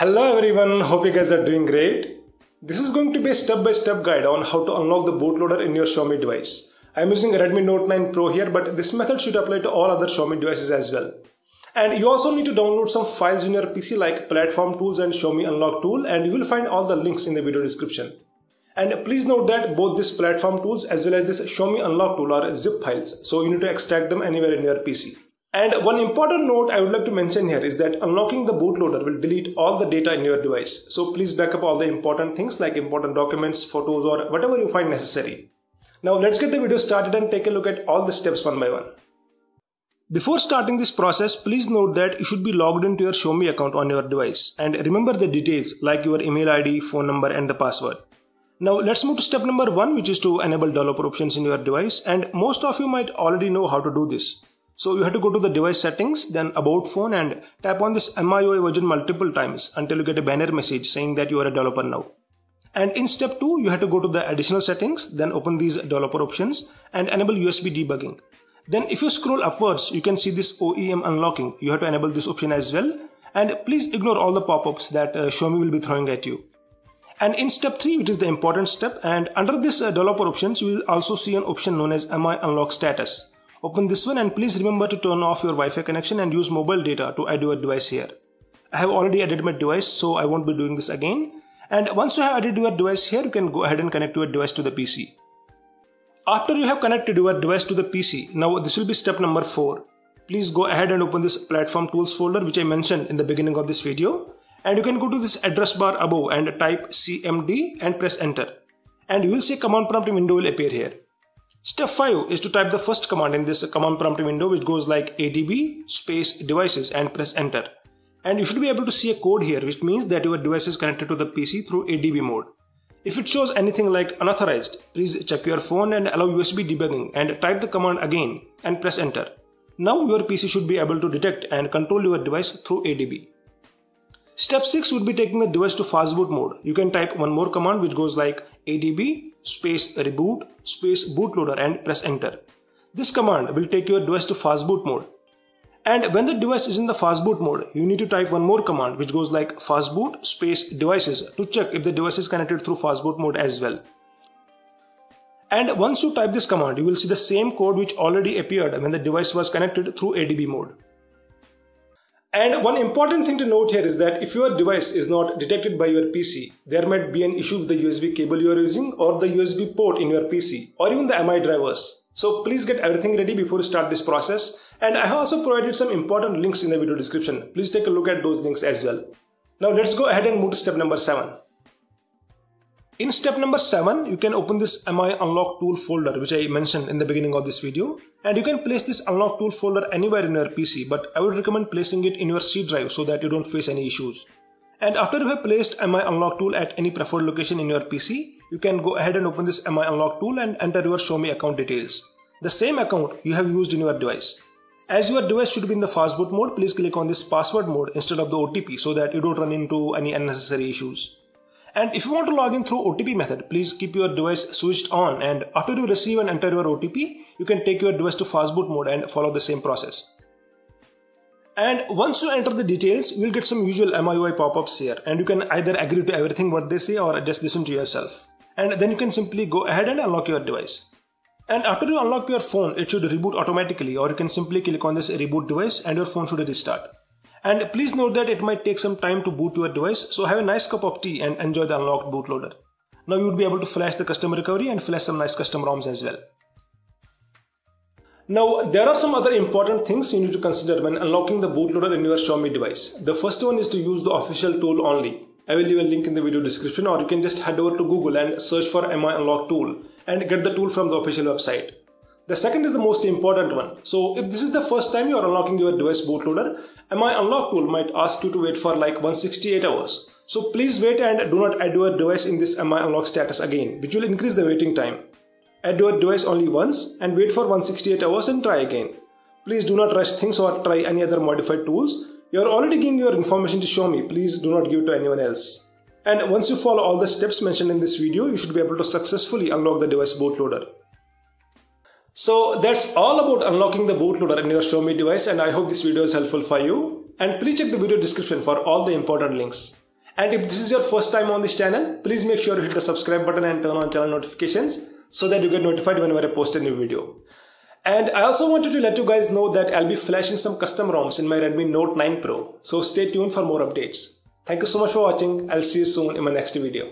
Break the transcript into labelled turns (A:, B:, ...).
A: Hello everyone, hope you guys are doing great. This is going to be a step-by-step guide on how to unlock the bootloader in your Xiaomi device. I'm using Redmi Note 9 Pro here, but this method should apply to all other Xiaomi devices as well. And you also need to download some files in your PC like Platform Tools and Xiaomi Unlock Tool and you will find all the links in the video description. And please note that both this Platform Tools as well as this Xiaomi Unlock Tool are zip files, so you need to extract them anywhere in your PC. And one important note I would like to mention here is that unlocking the bootloader will delete all the data in your device. So please back up all the important things like important documents, photos or whatever you find necessary. Now let's get the video started and take a look at all the steps one by one. Before starting this process, please note that you should be logged into your Xiaomi account on your device and remember the details like your email ID, phone number and the password. Now let's move to step number one which is to enable developer options in your device and most of you might already know how to do this. So you have to go to the device settings, then about phone and tap on this MIUI version multiple times until you get a banner message saying that you are a developer now. And in step 2, you have to go to the additional settings, then open these developer options and enable USB debugging. Then if you scroll upwards, you can see this OEM unlocking. You have to enable this option as well. And please ignore all the pop-ups that uh, Xiaomi will be throwing at you. And in step 3, which is the important step, and under this uh, developer options, you will also see an option known as MI unlock status. Open this one and please remember to turn off your Wi-Fi connection and use mobile data to add your device here. I have already added my device so I won't be doing this again. And once you have added your device here, you can go ahead and connect your device to the PC. After you have connected your device to the PC, now this will be step number 4. Please go ahead and open this platform tools folder which I mentioned in the beginning of this video. And you can go to this address bar above and type cmd and press enter. And you will see command prompt window will appear here. Step 5 is to type the first command in this command prompt window which goes like adb space devices and press enter. And you should be able to see a code here which means that your device is connected to the PC through ADB mode. If it shows anything like unauthorized, please check your phone and allow USB debugging and type the command again and press enter. Now your PC should be able to detect and control your device through ADB. Step 6 would be taking the device to fastboot mode. You can type one more command which goes like adb space reboot space bootloader and press enter. This command will take your device to fastboot mode. And when the device is in the fastboot mode, you need to type one more command which goes like fastboot space devices to check if the device is connected through fastboot mode as well. And once you type this command, you will see the same code which already appeared when the device was connected through ADB mode. And one important thing to note here is that if your device is not detected by your PC, there might be an issue with the USB cable you are using or the USB port in your PC or even the MI drivers. So please get everything ready before you start this process. And I have also provided some important links in the video description. Please take a look at those links as well. Now let's go ahead and move to step number 7. In step number 7, you can open this MI unlock tool folder which I mentioned in the beginning of this video and you can place this unlock tool folder anywhere in your PC but I would recommend placing it in your C drive so that you don't face any issues. And after you have placed MI unlock tool at any preferred location in your PC, you can go ahead and open this MI unlock tool and enter your Xiaomi account details. The same account you have used in your device. As your device should be in the fastboot mode, please click on this password mode instead of the OTP so that you don't run into any unnecessary issues. And if you want to log in through OTP method, please keep your device switched on and after you receive and enter your OTP, you can take your device to fastboot mode and follow the same process. And once you enter the details, you will get some usual MIUI pop-ups here and you can either agree to everything what they say or just listen to yourself. And then you can simply go ahead and unlock your device. And after you unlock your phone, it should reboot automatically or you can simply click on this reboot device and your phone should restart. And please note that it might take some time to boot your device, so have a nice cup of tea and enjoy the unlocked bootloader. Now you would be able to flash the custom recovery and flash some nice custom ROMs as well. Now there are some other important things you need to consider when unlocking the bootloader in your Xiaomi device. The first one is to use the official tool only. I will leave a link in the video description or you can just head over to Google and search for MI unlock tool and get the tool from the official website. The second is the most important one. So if this is the first time you are unlocking your device bootloader, MI unlock tool might ask you to wait for like 168 hours. So please wait and do not add your device in this MI unlock status again, which will increase the waiting time. Add your device only once and wait for 168 hours and try again. Please do not rush things or try any other modified tools. You are already giving your information to Xiaomi. Please do not give it to anyone else. And once you follow all the steps mentioned in this video, you should be able to successfully unlock the device bootloader. So that's all about unlocking the bootloader in your Xiaomi device and I hope this video is helpful for you. And please check the video description for all the important links. And if this is your first time on this channel, please make sure you hit the subscribe button and turn on channel notifications so that you get notified whenever I post a new video. And I also wanted to let you guys know that I'll be flashing some custom ROMs in my Redmi Note 9 Pro. So stay tuned for more updates. Thank you so much for watching. I'll see you soon in my next video.